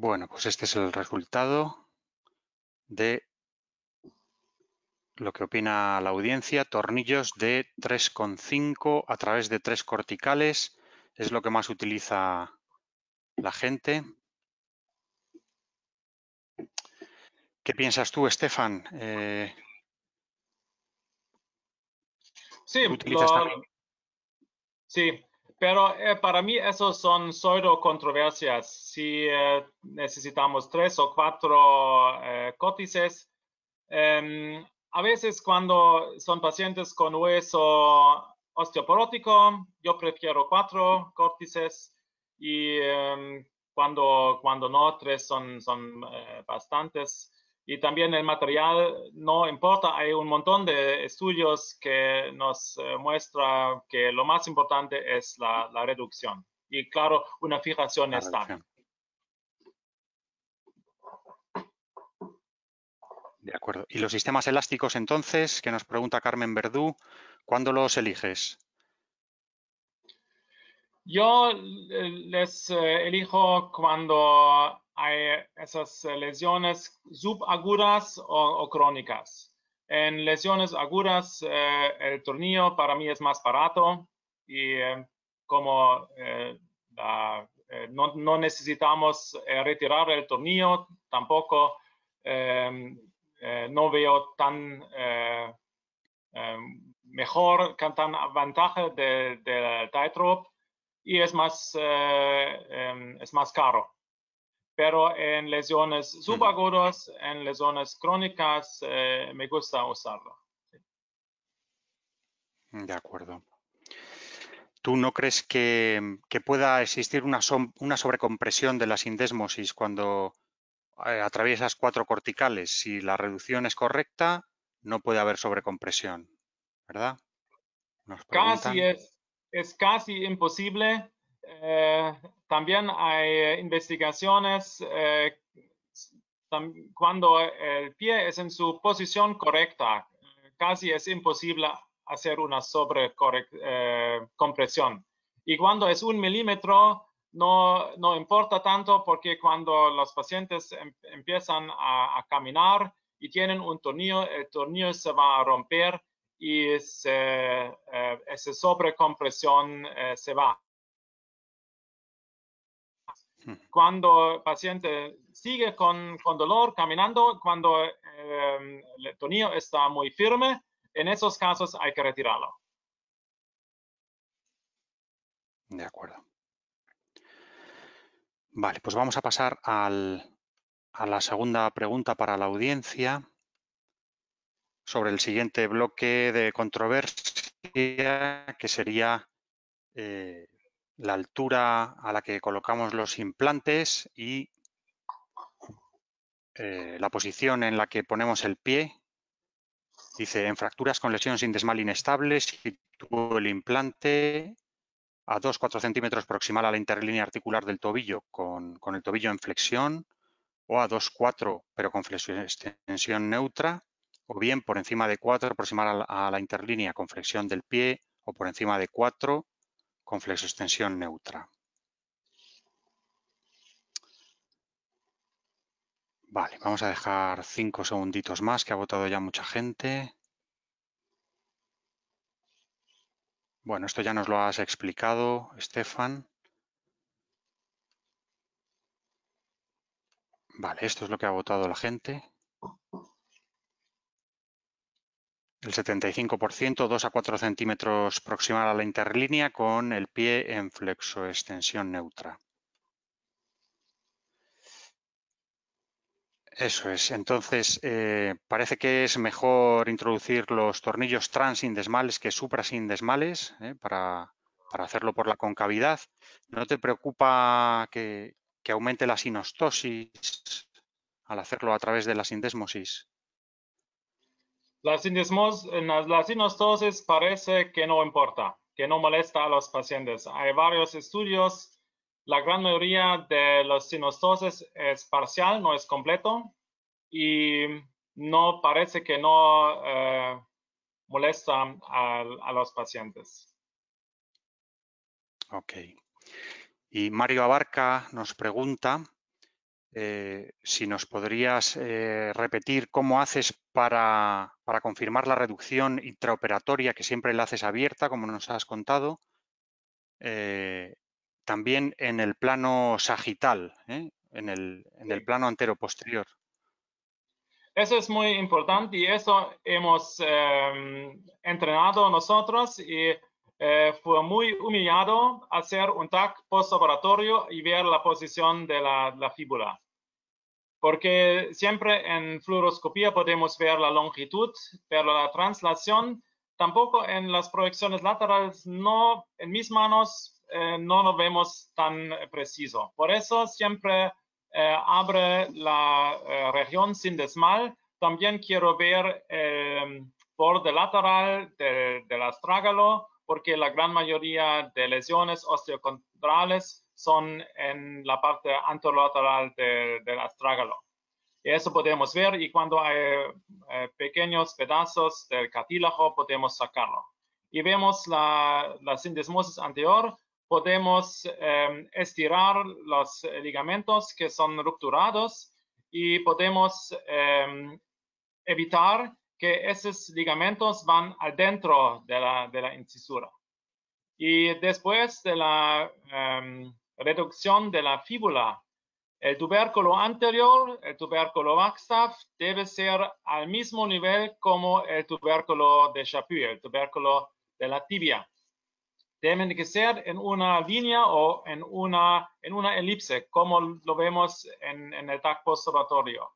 B: Bueno, pues este es el resultado de lo que opina la audiencia. Tornillos de 3,5 a través de tres corticales es lo que más utiliza la gente. ¿Qué piensas tú, Estefan? Eh,
C: sí, sí, pero eh, para mí esos son pseudo controversias. Si eh, necesitamos tres o cuatro eh, cótices, em, a veces cuando son pacientes con hueso osteoporótico, yo prefiero cuatro córtices y em, cuando, cuando no, tres son, son bastantes. Y también el material no importa, hay un montón de estudios que nos eh, muestra que lo más importante es la, reducción. Y claro, una fijación estable.
B: De acuerdo. ¿Y los sistemas elásticos entonces, que nos pregunta Carmen Verdú, cuándo los eliges?
C: Yo eh, les eh, elijo cuando hay esas eh, lesiones subagudas o, crónicas. En lesiones agudas, el tornillo para mí es más barato y como no, necesitamos retirar el tornillo, tampoco no veo tan mejor, tan ventaja del de tightrope y es más, es más caro pero en lesiones subagudas, en lesiones crónicas, eh, me gusta usarlo.
B: De acuerdo. ¿Tú no crees que, pueda existir una, una, sobrecompresión de la sindesmosis cuando eh, atraviesas cuatro corticales? Si la reducción es correcta, no puede haber sobrecompresión, ¿verdad?
C: casi es, es casi imposible eh, también hay eh, investigaciones eh, cuando el pie es en su posición correcta, casi es imposible hacer una sobrecompresión. y cuando es un milímetro, no, no, importa tanto porque cuando los pacientes em, empiezan a, caminar y tienen un tornillo, el tornillo se va a romper y esa sobrecompresión se va. Cuando el paciente sigue con, dolor caminando, cuando em, el tornillo está muy firme, en esos casos hay que retirarlo.
B: De acuerdo. Vale, pues vamos a pasar a la segunda pregunta para la audiencia sobre el siguiente bloque de controversia, que sería eh, la altura a la que colocamos los implantes y eh, la posición en la que ponemos el pie. Dice, en fracturas con lesión sindesmal inestable, sitúo el implante a 2-4 centímetros proximal a la interlínea articular del tobillo con, con el tobillo en flexión o a 2-4 pero con flexión extensión neutra o bien por encima de 4 proximal a la, interlínea con flexión del pie o por encima de 4 con extensión neutra. Vale, vamos a dejar cinco segunditos más, que ha votado ya mucha gente. Bueno, esto ya nos lo has explicado, Estefan. Vale, esto es lo que ha votado la gente. El 75%, 2 a 4 centímetros proximal a la interlínea con el pie en flexoextensión neutra. Eso es. Entonces, eh, parece que es mejor introducir los tornillos transindesmales que suprasindesmales eh, para, para hacerlo por la concavidad. ¿No te preocupa que, aumente la sinostosis al hacerlo a través de la sindesmosis?
C: La, la sinostosis parece que no importa, que no molesta a los pacientes. Hay varios estudios la gran mayoría de los sinostosis es parcial, no es completo y no parece que no eh, molesta a, los pacientes.
B: Ok. Y Mario Abarca nos pregunta eh, si nos podrías eh, repetir cómo haces para, para, confirmar la reducción intraoperatoria que siempre la haces abierta, como nos has contado, también en el plano sagital, ¿eh? en, el, en el plano antero-posterior.
C: Eso es muy importante y eso hemos em, entrenado nosotros y eh, fue muy humillado hacer un TAC postoperatorio y ver la posición de la, la, fíbula. Porque siempre en fluoroscopía podemos ver la longitud, pero la translación tampoco en las proyecciones laterales, no en mis manos eh, no lo vemos tan preciso. Por eso siempre eh, abre la eh, región sindesmal. También quiero ver el borde lateral del astrágalo, porque la gran mayoría de lesiones osteocondrales son en la parte anterolateral del astrágalo. Y eso podemos ver y cuando hay pequeños pedazos del cartílago podemos sacarlo. Y vemos la, la sindesmosis anterior podemos em, estirar los ligamentos que son rupturados y podemos em, evitar que esos ligamentos van adentro de la, de la incisura. Y después de la em, reducción de la fíbula, el tubérculo anterior, el tubérculo Wagstaff, debe ser al mismo nivel como el tubérculo de Chapuis, el tubérculo de la tibia. Deben que ser en una línea o en una, en una elipse, como lo vemos en, el TAC postoperatorio.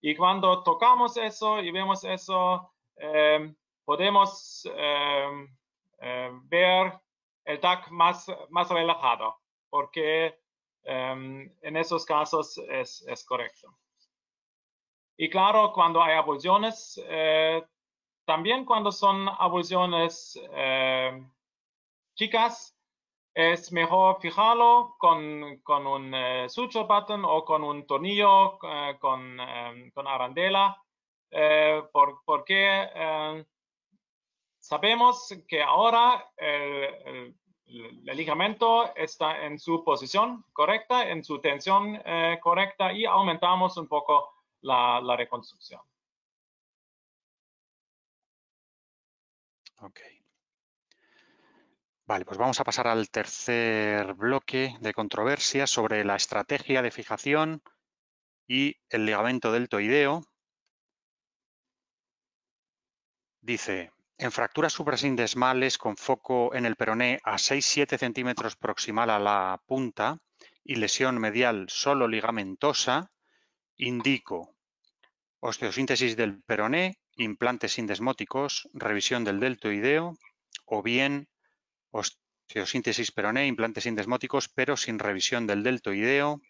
C: Y cuando tocamos eso y vemos eso, em, podemos em, em, ver el TAC más, más relajado, porque en esos casos es, correcto. Y claro, cuando hay abulsiones, eh, también cuando son abulsiones chicas, es mejor fijarlo con, con un uh, suture button o con un tornillo uh, con, um, con, arandela, por, porque sabemos que ahora el, el, ligamento está en su posición correcta, en su tensión correcta y aumentamos un poco la, la reconstrucción.
B: Okay. Vale, pues vamos a pasar al tercer bloque de controversia sobre la estrategia de fijación y el ligamento deltoideo. Dice, en fracturas suprasindesmales con foco en el peroné a 6-7 centímetros proximal a la punta y lesión medial solo ligamentosa, indico osteosíntesis del peroné, implantes sindesmóticos, revisión del deltoideo o bien osteosíntesis peroné, implantes sindesmóticos, pero sin revisión del deltoideo,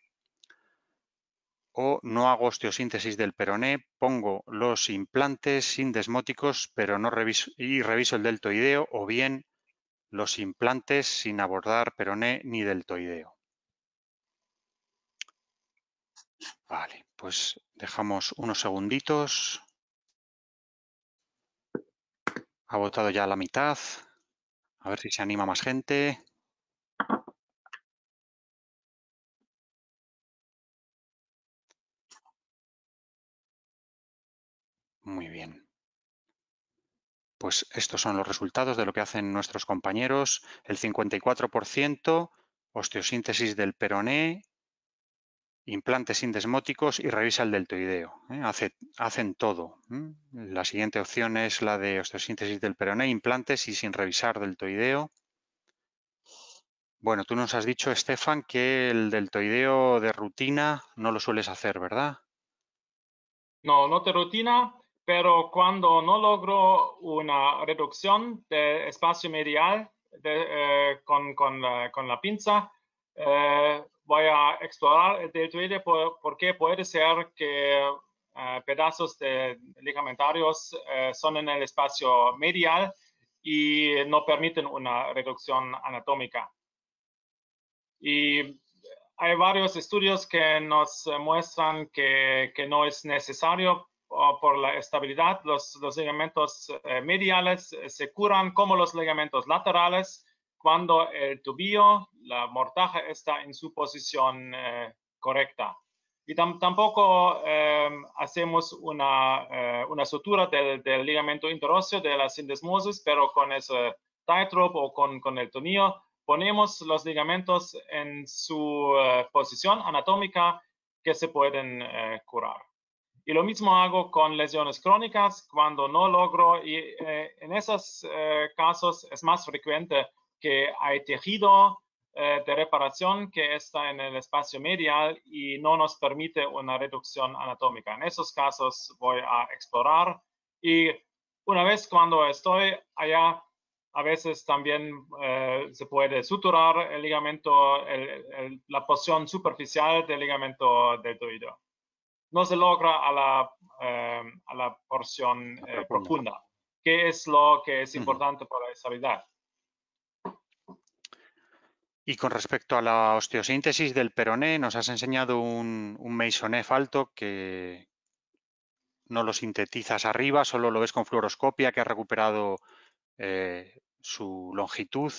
B: o no hago osteosíntesis del peroné, pongo los implantes sindesmóticos pero no reviso, y reviso el deltoideo o bien los implantes sin abordar peroné ni deltoideo. Vale, pues dejamos unos segunditos. Ha votado ya la mitad. A ver si se anima más gente. Muy bien. Pues estos son los resultados de lo que hacen nuestros compañeros. El 54% osteosíntesis del peroné, implantes indesmóticos y revisa el deltoideo. ¿eh? hacen todo. La siguiente opción es la de osteosíntesis del peroné, implantes y sin revisar deltoideo. Bueno, tú nos has dicho, Estefan, que el deltoideo de rutina no lo sueles hacer, ¿verdad?
C: No, no de rutina, pero cuando no logro una reducción de espacio medial eh, con, la, pinza, eh, voy a explorar el deltoide porque puede ser que eh, pedazos de ligamentarios son en el espacio medial y no permiten una reducción anatómica. Y hay varios estudios que nos muestran que, que no es necesario por la estabilidad, los, los ligamentos eh, mediales eh, se curan como los ligamentos laterales cuando el tubillo, la mortaja, está en su posición eh, correcta. Y tampoco em, hacemos una, una sutura del, del, ligamento interóseo de la sindesmosis, pero con ese tightrope o con, con el tonillo ponemos los ligamentos en su posición anatómica que se pueden curar. Y lo mismo hago con lesiones crónicas cuando no logro, y eh, en esos eh, casos es más frecuente que hay tejido eh, de reparación que está en el espacio medial y no nos permite una reducción anatómica. En esos casos voy a explorar y una vez cuando estoy allá, a veces también se puede suturar el ligamento, la posición superficial del ligamento deltoideo no se logra a la, em, a la porción eh, profunda, que es lo que es importante para la estabilidad.
B: Y con respecto a la osteosíntesis del peroné, nos has enseñado un, un Maisonef alto que no lo sintetizas arriba, solo lo ves con fluoroscopia, que ha recuperado eh, su longitud.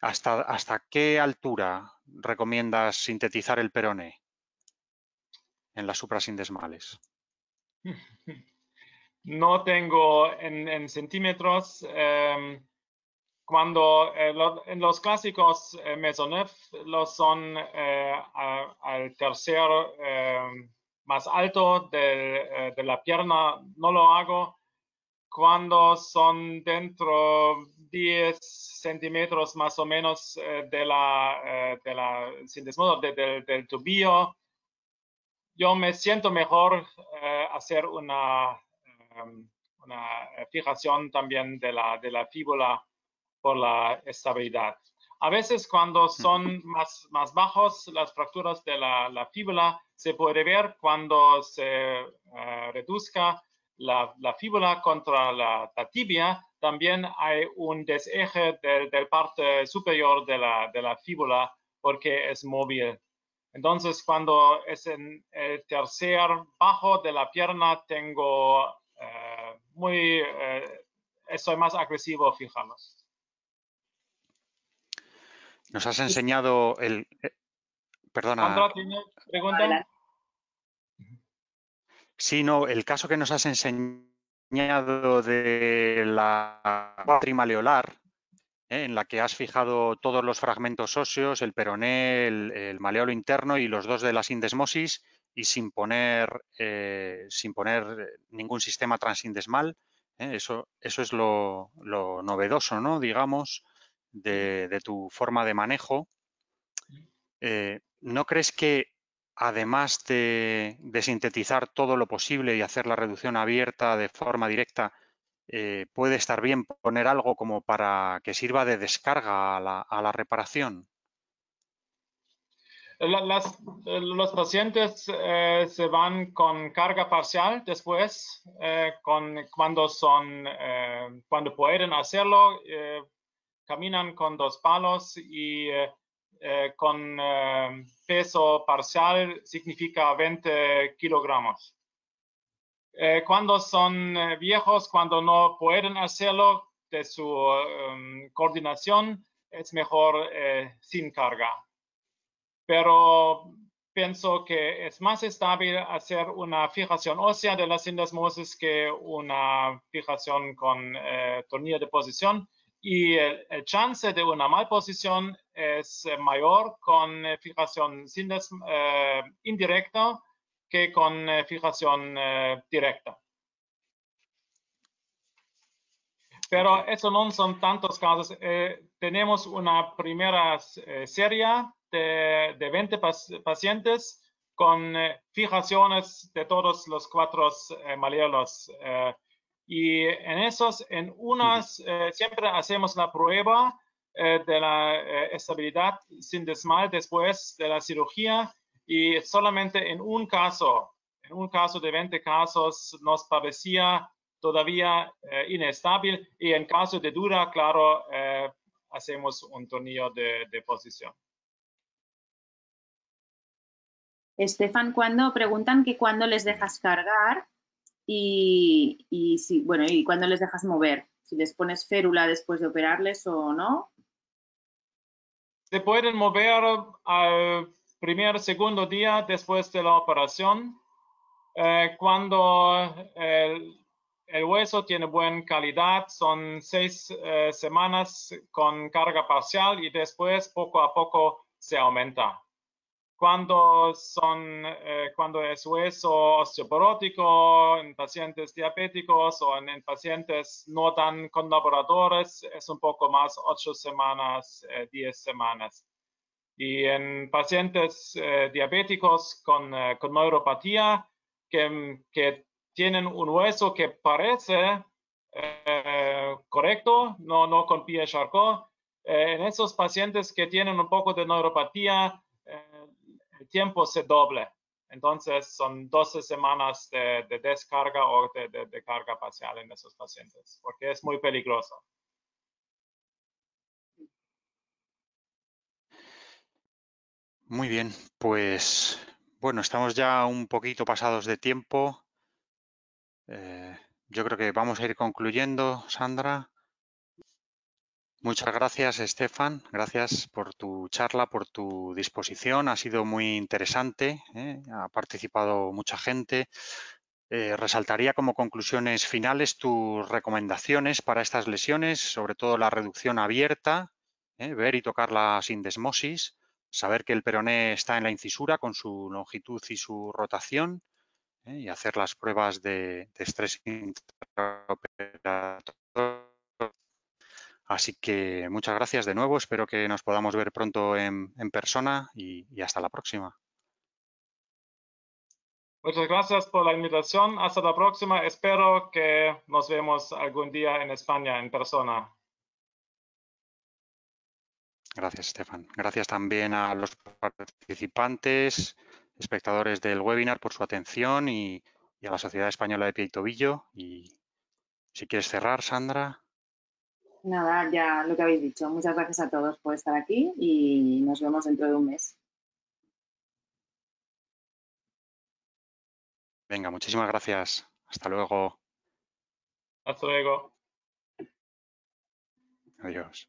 B: ¿Hasta, ¿Hasta qué altura recomiendas sintetizar el peroné? En las suprasindesmales?
C: No tengo en, centímetros. Em, cuando eh, en los clásicos eh, Maisonneuve los son eh, al tercer em, más alto de, la pierna, no lo hago. Cuando son dentro 10 centímetros más o menos de la, de la del tubillo, yo me siento mejor eh, hacer una, em, una, fijación también de la, de la fíbula por la estabilidad. A veces cuando son más, más bajos las fracturas de la, la fíbula, se puede ver cuando se eh, reduzca la, la, fíbula contra la, tibia, también hay un deseje del, del parte superior de la, de la fíbula porque es móvil entonces, cuando es en el tercer bajo de la pierna, tengo eh, muy, eh, estoy más agresivo, fijaros.
B: Nos has enseñado el... Eh, perdona.
C: pregunta?
B: Sí, no, el caso que nos has enseñado de la trimaleolar, ¿eh? en la que has fijado todos los fragmentos óseos, el peroné, el, maleolo interno y los dos de la sindesmosis y sin poner, eh, sin poner ningún sistema transindesmal. ¿eh? Eso, eso es lo, novedoso, ¿no? digamos, de, tu forma de manejo. ¿No crees que además de, de sintetizar todo lo posible y hacer la reducción abierta de forma directa, eh, puede estar bien poner algo como para que sirva de descarga a la, reparación.
C: las, los pacientes eh, se van con carga parcial después, eh, con, cuando, son, eh, cuando pueden hacerlo, caminan con dos palos y con peso parcial significa 20 kilogramos. Cuando son viejos, cuando no pueden hacerlo de su coordinación, es mejor sin carga. Pero pienso que es más estable hacer una fijación ósea de las sindesmosis que una fijación con eh, tornillo de posición. Y el, chance de una malposición es mayor con eh, fijación eh, indirecta que con fijación directa. Pero eso no son tantos casos. tenemos una primera serie de, 20 pacientes con eh, fijaciones de todos los cuatro eh, maleolos. Eh, y en esos, en unas, siempre hacemos la prueba de la estabilidad sin desmal después de la cirugía y solamente en un caso, en un caso de 20 casos, nos parecía todavía inestable y en caso de dura, claro, hacemos un tornillo de posición.
A: Estefan, cuando preguntan que cuándo les dejas cargar y, si, bueno, y cuándo les dejas mover, si les pones férula después de operarles o no.
C: Se pueden mover al primer, segundo día después de la operación. Eh, cuando el, hueso tiene buena calidad, son seis eh, semanas con carga parcial y después poco a poco se aumenta cuando, son, eh, cuando es hueso osteoporótico en pacientes diabéticos o en, pacientes no tan colaboradores, es un poco más, ocho semanas, eh, diez semanas. Y en pacientes eh, diabéticos con, con neuropatía que, que, tienen un hueso que parece correcto, no, no con pie charcot, en esos pacientes que tienen un poco de neuropatía, tiempo se doble. Entonces son 12 semanas de, descarga o de, carga parcial en esos pacientes, porque es muy peligroso.
B: Muy bien, pues bueno, estamos ya un poquito pasados de tiempo. Eh, yo creo que vamos a ir concluyendo, Sandra. Muchas gracias, Estefan. Gracias por tu charla, por tu disposición. Ha sido muy interesante. ¿eh? Ha participado mucha gente. Eh, resaltaría como conclusiones finales tus recomendaciones para estas lesiones, sobre todo la reducción abierta, ver y tocar la sindesmosis, saber que el peroné está en la incisura con su longitud y su rotación y hacer las pruebas de, de estrés intraoperatorio Así que muchas gracias de nuevo. Espero que nos podamos ver pronto en, persona y, hasta la próxima.
C: Muchas gracias por la invitación. Hasta la próxima. Espero que nos vemos algún día en España en persona.
B: Gracias, Estefan. Gracias también a los participantes, espectadores del webinar por su atención y, y a la Sociedad Española de Pie y Tobillo. Y si quieres cerrar, Sandra.
A: Nada, ya lo que habéis dicho. Muchas gracias a todos por estar aquí y nos vemos dentro de un mes.
B: Venga, muchísimas gracias. Hasta luego.
C: Hasta luego.
B: Adiós.